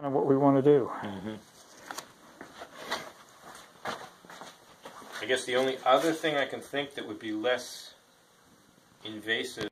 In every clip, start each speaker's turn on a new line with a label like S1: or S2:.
S1: of what we want to do. Mm-hmm.
S2: I guess the only other thing I can think that would be less invasive.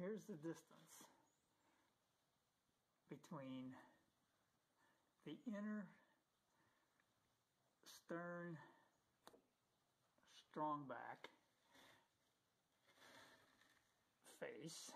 S1: Here's the distance between the inner stern strong back face